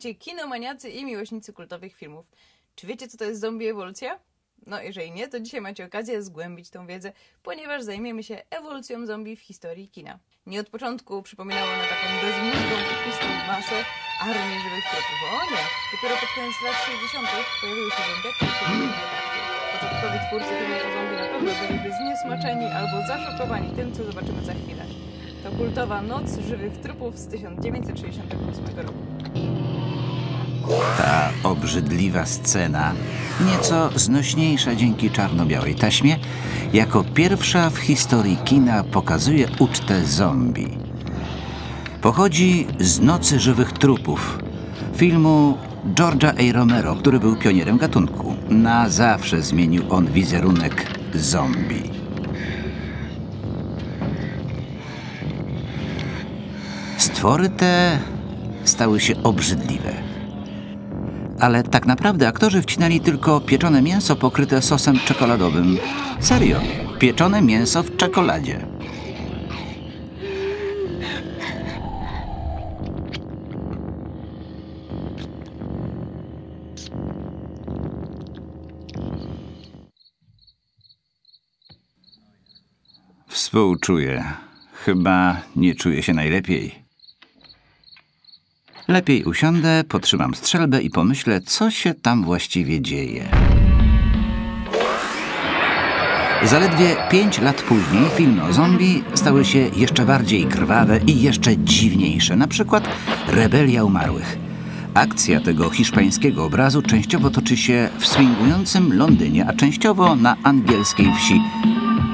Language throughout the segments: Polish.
Witajcie kinomaniacy i miłośnicy kultowych filmów. Czy wiecie, co to jest zombie ewolucja? No, jeżeli nie, to dzisiaj macie okazję zgłębić tą wiedzę, ponieważ zajmiemy się ewolucją zombie w historii kina. Nie od początku przypominało na taką bezmózgą pustą masę armię żywych trupów. O nie! Dopiero pod koniec lat 60. pojawiły się zombiaki i kolejne etapy. Początkowi twórcy filmów o zombie na pewno byliby zniesmaczeni albo zaszokowani tym, co zobaczymy za chwilę. To kultowa Noc Żywych Trupów z 1968 roku. Ta obrzydliwa scena, nieco znośniejsza dzięki czarno-białej taśmie, jako pierwsza w historii kina pokazuje ucztę zombie. Pochodzi z Nocy Żywych Trupów, filmu George'a A. Romero, który był pionierem gatunku. Na zawsze zmienił on wizerunek zombie. Stwory te stały się obrzydliwe. Ale tak naprawdę aktorzy wcinali tylko pieczone mięso pokryte sosem czekoladowym. Serio, pieczone mięso w czekoladzie. Współczuję. Chyba nie czuję się najlepiej. Lepiej usiądę, potrzymam strzelbę i pomyślę, co się tam właściwie dzieje. Zaledwie pięć lat później filmy o zombie stały się jeszcze bardziej krwawe i jeszcze dziwniejsze. Na przykład Rebelia Umarłych. Akcja tego hiszpańskiego obrazu częściowo toczy się w swingującym Londynie, a częściowo na angielskiej wsi,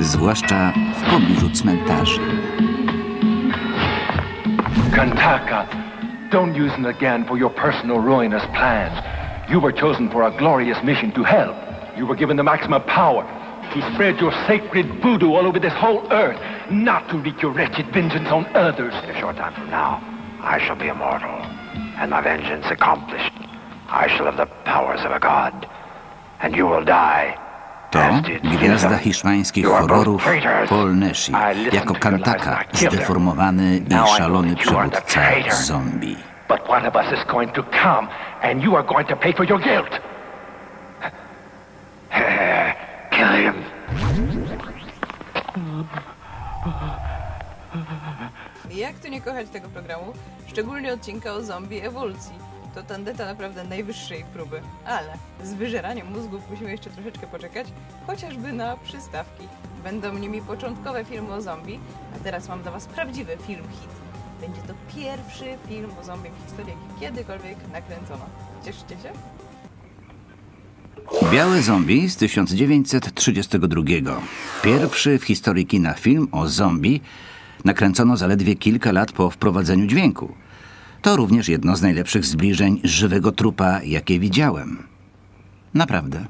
zwłaszcza w pobliżu cmentarzy. Kantaka, don't use it again for your personal ruinous plans. You were chosen for a glorious mission to help. You were given the maximum power to spread your sacred voodoo all over this whole earth, not to wreak your wretched vengeance on others. In a short time from now, I shall be immortal, and my vengeance accomplished. I shall have the powers of a god, and you will die. To gwiazda hiszpańskich horrorów Paul Nashi jako kantaka, zdeformowany i szalony przywódca zombie. But one of us is going to come, and you are going to pay for your guilt. Kill him. Jak tu nie kochać tego programu? Szczególnie odcinka o zombie ewolucji. To tandeta naprawdę najwyższej próby. Ale z wyżeraniem mózgów musimy jeszcze troszeczkę poczekać, chociażby na przystawki. Będą nimi początkowe filmy o zombie, a teraz mam dla Was prawdziwy film hit. Będzie to pierwszy film o zombie w historii, jaki kiedykolwiek nakręcono. Cieszycie się? Białe zombie z 1932. Pierwszy w historii kina film o zombie nakręcono zaledwie kilka lat po wprowadzeniu dźwięku. To również jedno z najlepszych zbliżeń żywego trupa, jakie widziałem. Naprawdę.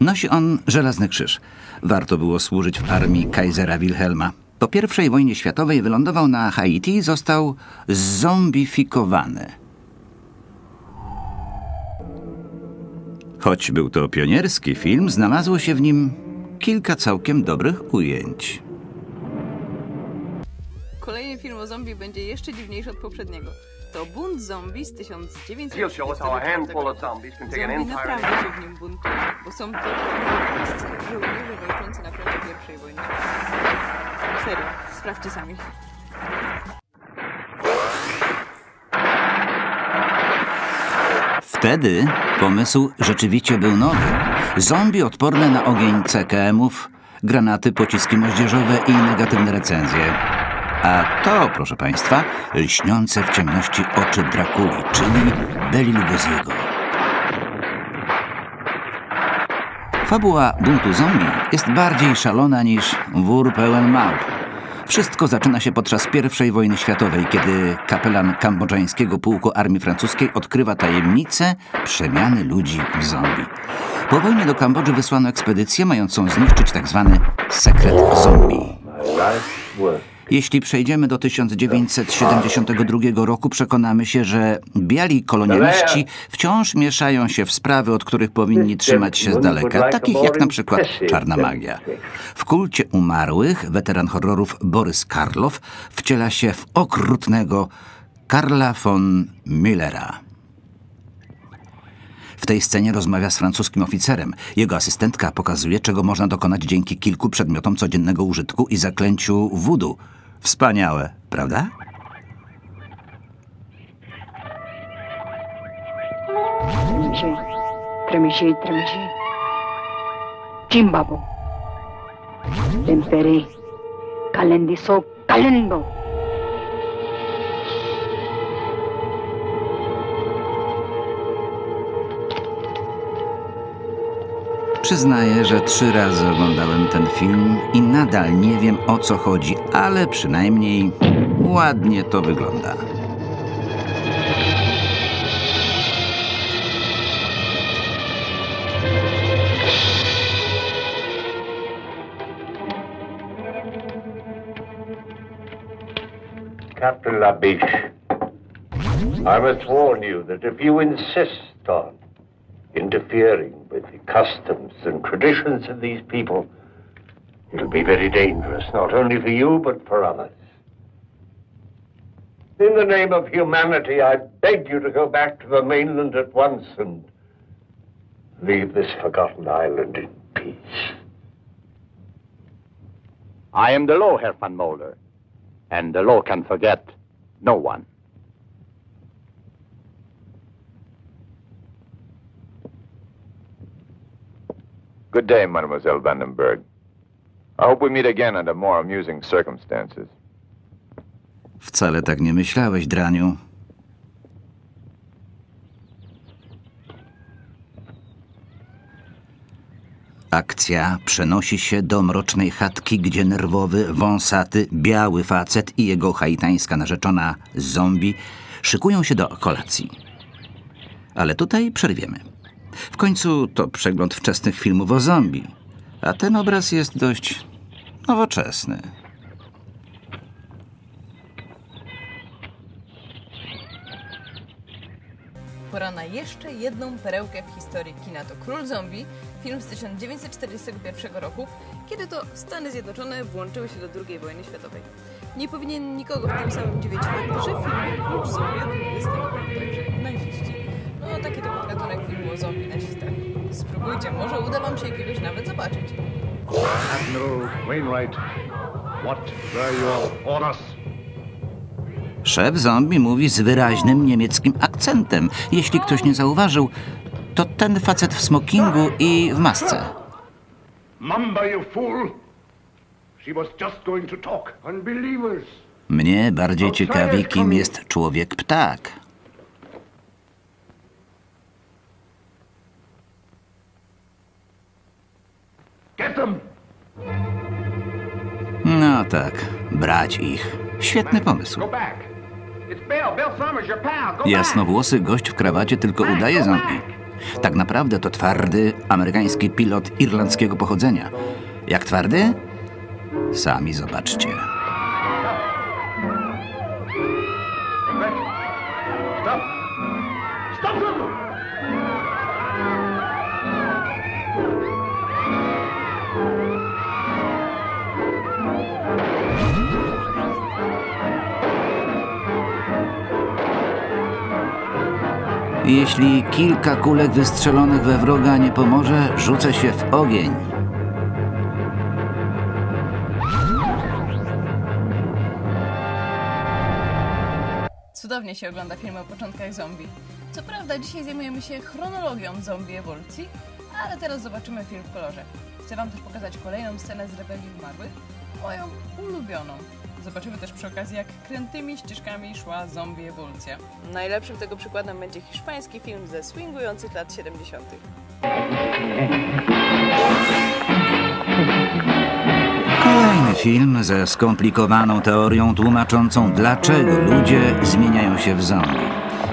Nosi on żelazny krzyż. Warto było służyć w armii Kaisera Wilhelma. Po I wojnie światowej wylądował na Haiti i został zombifikowany. Choć był to pionierski film, znalazło się w nim kilka całkiem dobrych ujęć. Kolejny film o zombie będzie jeszcze dziwniejszy od poprzedniego. To Bunt Zombie z 1900. He'll show us how a handful of zombies can take an Zombie naprawdę się w nim buntują, bo są to polscy żołnierze walczący na froncie I wojny światowej. Serio, sprawdźcie sami. Wtedy pomysł rzeczywiście był nowy. Zombie odporne na ogień CKM-ów, granaty, pociski moździerzowe i negatywne recenzje. A to, proszę Państwa, lśniące w ciemności oczy Drakuli, czyli Beli Lugosiego. Fabuła buntu zombie jest bardziej szalona niż wór pełen małp. Wszystko zaczyna się podczas I wojny światowej, kiedy kapelan kambodżańskiego pułku armii francuskiej odkrywa tajemnicę przemiany ludzi w zombie. Po wojnie do Kambodży wysłano ekspedycję mającą zniszczyć tzw. sekret zombie. Jeśli przejdziemy do 1972 roku, przekonamy się, że biali kolonialiści wciąż mieszają się w sprawy, od których powinni trzymać się z daleka, takich jak na przykład czarna magia. W kulcie umarłych weteran horrorów Borys Karlow wciela się w okrutnego Karla von Müllera. Tej scenie rozmawia z francuskim oficerem. Jego asystentka pokazuje, czego można dokonać dzięki kilku przedmiotom codziennego użytku i zaklęciu voodoo. Wspaniałe, prawda? Tremiche, tremiche, tremiche. Chimbabo. Tempere. Calendo. Przyznaję, że trzy razy oglądałem ten film i nadal nie wiem o co chodzi, ale przynajmniej ładnie to wygląda. Captain Labiche, I must warn you that if you insist on interfering with the customs and traditions of these people, it'll be very dangerous, not only for you, but for others. In the name of humanity, I beg you to go back to the mainland at once and leave this forgotten island in peace. I am the law, Herr van Moller, and the law can forget no one. Good day, Mademoiselle Vandenberg. I hope we meet again under more amusing circumstances. Wcale tak nie myślałeś, Draniu. Akcja przenosi się do mrocznej chatki, gdzie nerwowy, wąsaty, biały facet i jego haitańska narzeczona zombie szykują się do kolacji. Ale tutaj przerwiemy. W końcu to przegląd wczesnych filmów o zombie, a ten obraz jest dość nowoczesny. Pora na jeszcze jedną perełkę w historii kina. To Król Zombie, film z 1941 roku, kiedy to Stany Zjednoczone włączyły się do II wojny światowej. Nie powinien nikogo w tym samym dziwić fakt, że w filmie Król Zombie występują także naziści. No, taki to gatunek filmu o zombie nazistach. Spróbujcie, może uda wam się jakiegoś nawet zobaczyć. Admiral Wainwright, what were your orders? Szef zombie mówi z wyraźnym niemieckim akcentem. Jeśli ktoś nie zauważył, to ten facet w smokingu i w masce. Mamba, you fool! She was just going to talk. Unbelievers! Mnie bardziej ciekawi, kim jest człowiek Get them! No tak, brać ich. Świetny pomysł. Jasnowłosy gość w krawacie tylko udaje zombie. Tak naprawdę to twardy amerykański pilot irlandzkiego pochodzenia. Jak twardy? Sami zobaczcie. Jeśli kilka kulek wystrzelonych we wroga nie pomoże, rzucę się w ogień. Cudownie się ogląda filmy o początkach zombie. Co prawda dzisiaj zajmujemy się chronologią zombie ewolucji, ale teraz zobaczymy film w kolorze. Chcę wam też pokazać kolejną scenę z Rebelii Umarłych, moją ulubioną. Zobaczymy też przy okazji, jak krętymi ścieżkami szła zombie ewolucja. Najlepszym tego przykładem będzie hiszpański film ze swingujących lat 70. Kolejny film ze skomplikowaną teorią tłumaczącą, dlaczego ludzie zmieniają się w zombie.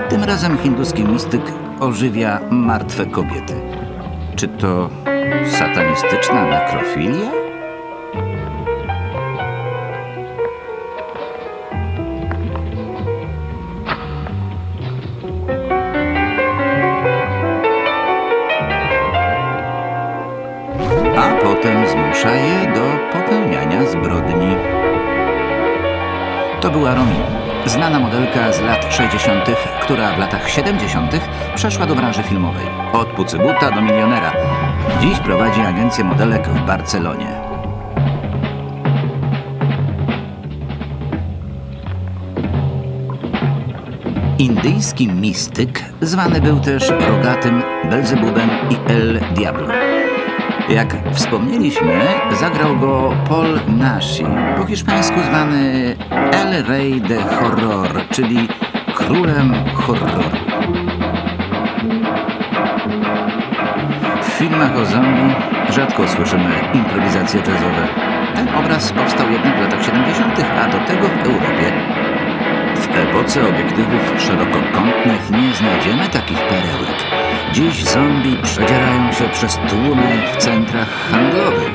Tym razem hinduski mistyk ożywia martwe kobiety. Czy to satanistyczna nekrofilia? Zmusza je do popełniania zbrodni. To była Romi. znana modelka z lat 60., która w latach 70. przeszła do branży filmowej. Od pucybuta do milionera. Dziś prowadzi agencję modelek w Barcelonie. Indyjski mistyk zwany był też rogatym Belzebubem i El Diablo. Jak wspomnieliśmy, zagrał go Paul Nashi, po hiszpańsku zwany El Rey de Horror, czyli królem horroru. W filmach o zombie rzadko słyszymy improwizacje jazzowe. Ten obraz powstał jednak w latach 70., a do tego w Europie. W epoce obiektywów szerokokątnych nie znajdziemy takich perełek. Dziś zombie przedzierają się przez tłumy w centrach handlowych.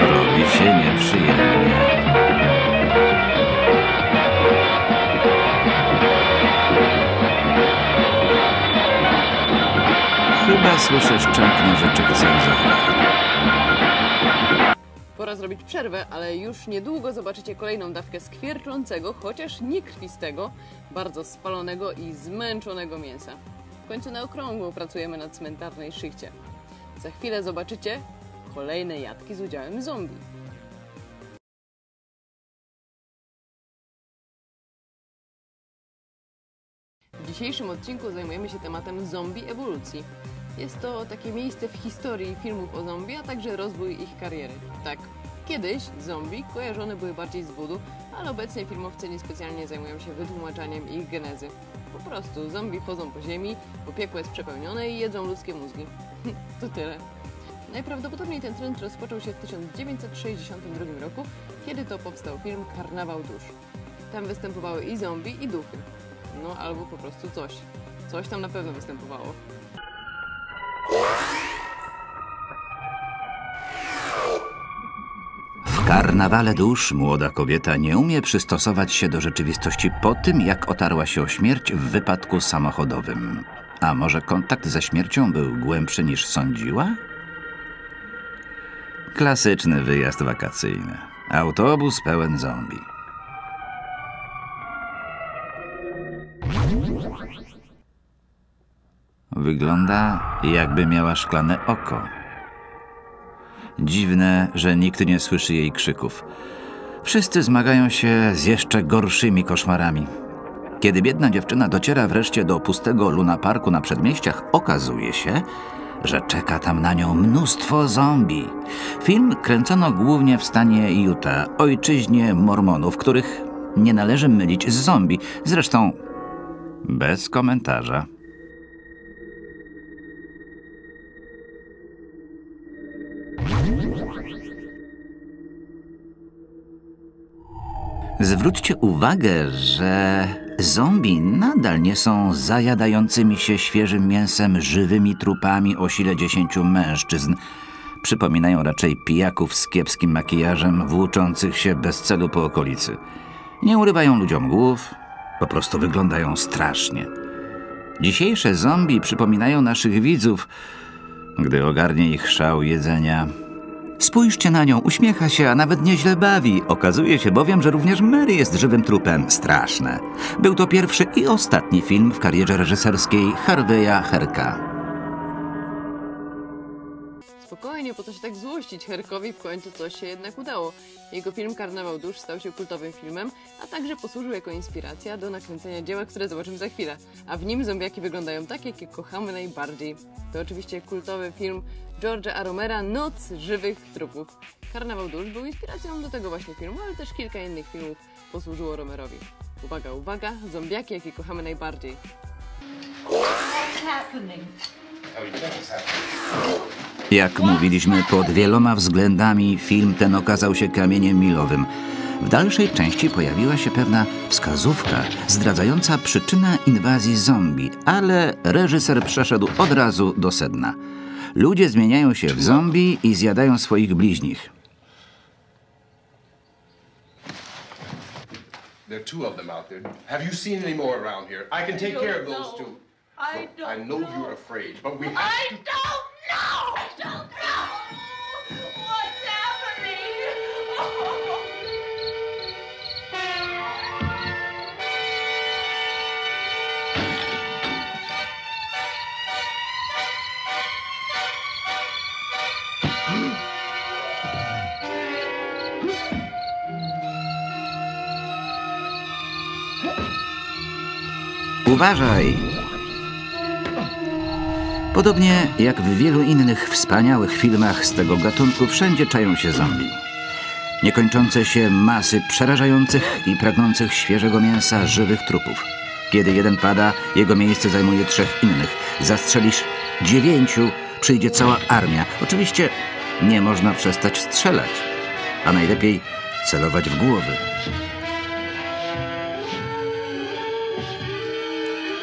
Robi się nieprzyjemnie. Chyba słyszę szczęk nożyczek cenzora. Pora zrobić przerwę, ale już niedługo zobaczycie kolejną dawkę skwierczącego, chociaż nie krwistego, bardzo spalonego i zmęczonego mięsa. W końcu na okrągło pracujemy na cmentarnej szychcie. Za chwilę zobaczycie kolejne jadki z udziałem zombie. W dzisiejszym odcinku zajmujemy się tematem zombie ewolucji. Jest to takie miejsce w historii filmów o zombie, a także rozwój ich kariery. Tak, kiedyś zombie kojarzone były bardziej z voodoo, ale obecnie filmowcy niespecjalnie zajmują się wytłumaczaniem ich genezy. Po prostu zombie chodzą po ziemi, bo piekło jest przepełnione i jedzą ludzkie mózgi. to tyle. Najprawdopodobniej ten trend rozpoczął się w 1962 roku, kiedy to powstał film Karnawał Dusz. Tam występowały i zombie, i duchy. No albo po prostu coś. Coś tam na pewno występowało. Karnawale dusz młoda kobieta nie umie przystosować się do rzeczywistości po tym, jak otarła się o śmierć w wypadku samochodowym. A może kontakt ze śmiercią był głębszy niż sądziła? Klasyczny wyjazd wakacyjny. Autobus pełen zombie. Wygląda, jakby miała szklane oko. Dziwne, że nikt nie słyszy jej krzyków. Wszyscy zmagają się z jeszcze gorszymi koszmarami. Kiedy biedna dziewczyna dociera wreszcie do pustego lunaparku na przedmieściach, okazuje się, że czeka tam na nią mnóstwo zombie. Film kręcono głównie w stanie Utah, ojczyźnie Mormonów, których nie należy mylić z zombie. Zresztą bez komentarza. Zwróćcie uwagę, że zombie nadal nie są zajadającymi się świeżym mięsem żywymi trupami o sile dziesięciu mężczyzn. Przypominają raczej pijaków z kiepskim makijażem, włóczących się bez celu po okolicy. Nie urywają ludziom głów, po prostu wyglądają strasznie. Dzisiejsze zombie przypominają naszych widzów, gdy ogarnie ich szał jedzenia. Spójrzcie na nią, uśmiecha się, a nawet nieźle bawi. Okazuje się bowiem, że również Mary jest żywym trupem. Straszne. Był to pierwszy i ostatni film w karierze reżyserskiej Harveya Herka. Po co się tak złościć? Herkowi w końcu coś się jednak udało. Jego film Karnawał Dusz stał się kultowym filmem, a także posłużył jako inspiracja do nakręcenia dzieła, które zobaczymy za chwilę. A w nim zombiaki wyglądają tak, jakie kochamy najbardziej. To oczywiście kultowy film George'a. Romera Noc żywych trupów. Karnawał Dusz był inspiracją do tego właśnie filmu, ale też kilka innych filmów posłużyło Romerowi. Uwaga, uwaga, zombiaki, jakie kochamy najbardziej. Jak mówiliśmy, pod wieloma względami film ten okazał się kamieniem milowym. W dalszej części pojawiła się pewna wskazówka zdradzająca przyczynę inwazji zombie, ale reżyser przeszedł od razu do sedna. Ludzie zmieniają się w zombie i zjadają swoich bliźnich. There are two of them out there. Have you seen any more around here? I can take care of those two. I don't I know you're afraid, but we have I to... Uważaj! Podobnie jak w wielu innych wspaniałych filmach z tego gatunku, wszędzie czają się zombie. Niekończące się masy przerażających i pragnących świeżego mięsa żywych trupów. Kiedy jeden pada, jego miejsce zajmuje trzech innych. Zastrzelisz dziewięciu, przyjdzie cała armia. Oczywiście nie można przestać strzelać, a najlepiej celować w głowy.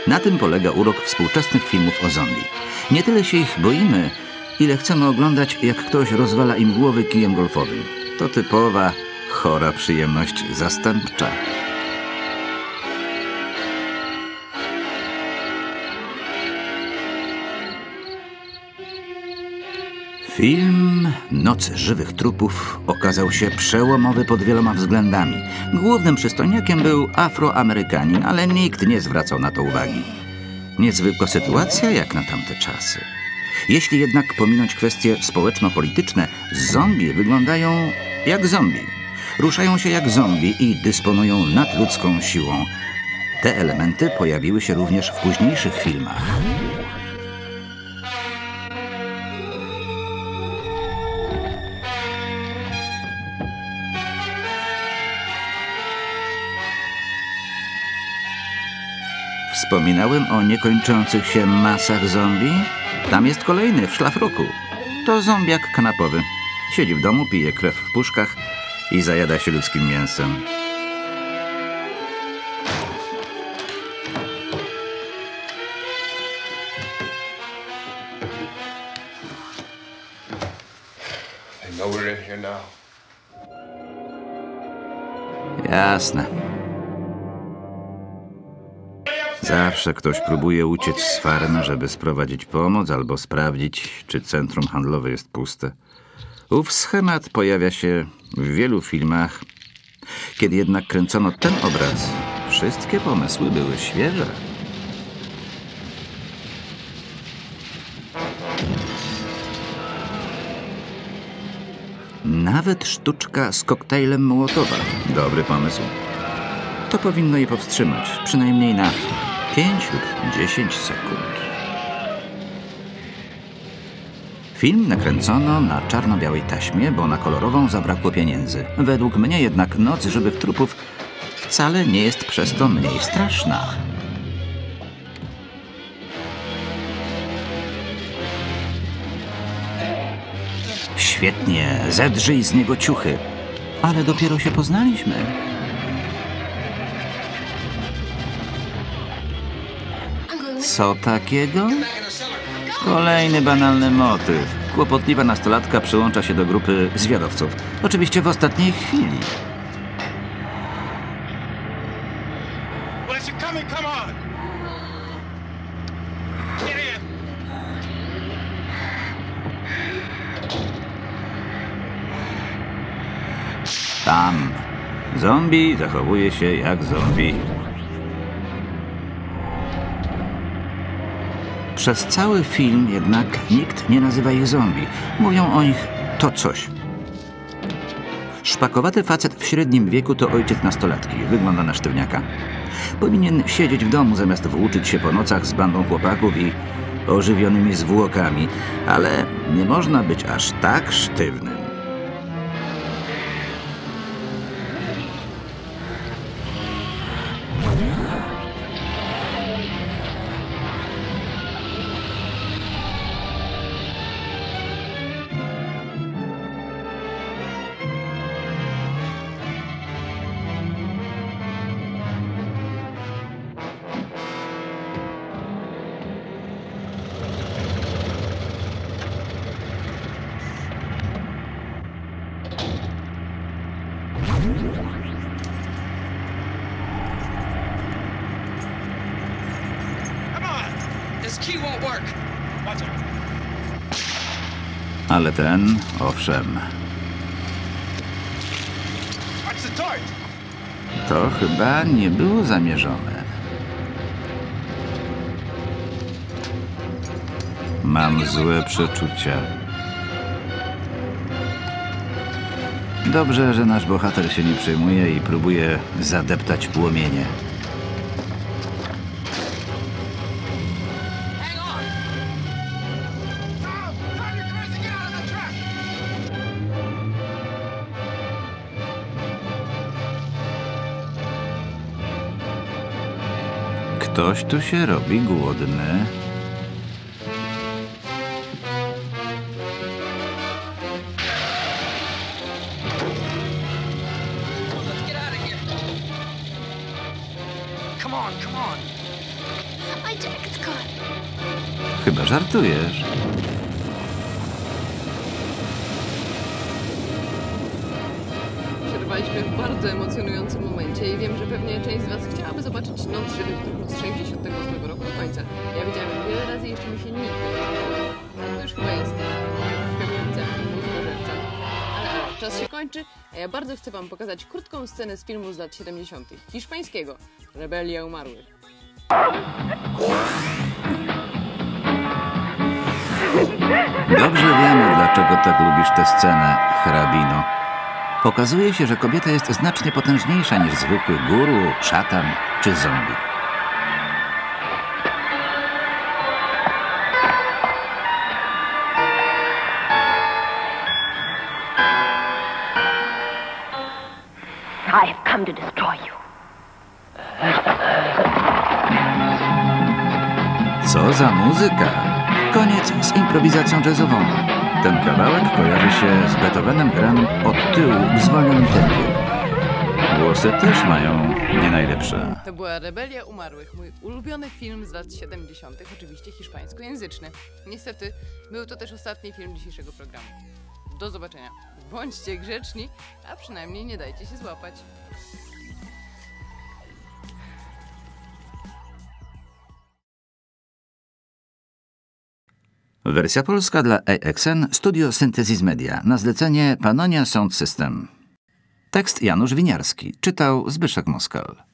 Na tym polega urok współczesnych filmów o zombie. Nie tyle się ich boimy, ile chcemy oglądać, jak ktoś rozwala im głowy kijem golfowym. To typowa, chora przyjemność zastępcza. Film Noc żywych trupów okazał się przełomowy pod wieloma względami. Głównym przystojniakiem był Afroamerykanin, ale nikt nie zwracał na to uwagi. Niezwykła sytuacja jak na tamte czasy. Jeśli jednak pominąć kwestie społeczno-polityczne, zombie wyglądają jak zombie. Ruszają się jak zombie i dysponują nadludzką siłą. Te elementy pojawiły się również w późniejszych filmach. Wspominałem o niekończących się masach zombie? Tam jest kolejny w szlafroku. To zombiak kanapowy. Siedzi w domu, pije krew w puszkach i zajada się ludzkim mięsem. Jasne. Zawsze ktoś próbuje uciec z farmy, żeby sprowadzić pomoc albo sprawdzić, czy centrum handlowe jest puste. Ów schemat pojawia się w wielu filmach. Kiedy jednak kręcono ten obraz, wszystkie pomysły były świeże. Nawet sztuczka z koktajlem Mołotowa. Dobry pomysł. To powinno je powstrzymać, przynajmniej na 5 lub 10 sekund. Film nakręcono na czarno-białej taśmie, bo na kolorową zabrakło pieniędzy. Według mnie jednak Noc Żywych Trupów wcale nie jest przez to mniej straszna. Świetnie, zedrzyj z niego ciuchy. Ale dopiero się poznaliśmy. Co takiego? Kolejny banalny motyw. Kłopotliwa nastolatka przyłącza się do grupy zwiadowców. Oczywiście w ostatniej chwili. Tam. Zombie zachowuje się jak zombie. Przez cały film jednak nikt nie nazywa ich zombie. Mówią o nich to coś. Szpakowaty facet w średnim wieku to ojciec nastolatki. Wygląda na sztywniaka. Powinien siedzieć w domu zamiast włóczyć się po nocach z bandą chłopaków i ożywionymi zwłokami, ale nie można być aż tak sztywnym. Ale ten, owszem, to chyba nie było zamierzone. Mam złe przeczucia. Dobrze, że nasz bohater się nie przejmuje i próbuje zadeptać płomienie. Ktoś tu się robi głodny. Let's get a ja bardzo chcę Wam pokazać krótką scenę z filmu z lat 70. hiszpańskiego Rebelia Umarłych. Dobrze wiemy, dlaczego tak lubisz tę scenę, hrabino. Okazuje się, że kobieta jest znacznie potężniejsza niż zwykły guru, szatan czy zombie. Come to destroy you. Co za muzyka! Koniec z improwizacją jazzową. Ten kawałek kojarzy się z Beethovenem granym od tyłu w zwolnionym tempie. Głosy też mają nie najlepsze. To była Rebelia Umarłych, mój ulubiony film z lat 70., oczywiście hiszpańskojęzyczny. Niestety, był to też ostatni film dzisiejszego programu. Do zobaczenia. Bądźcie grzeczni, a przynajmniej nie dajcie się złapać. Wersja polska dla AXN Studio Synthesis Media na zlecenie Panonia Sound System. Tekst Janusz Winiarski czytał Zbyszek Moskal.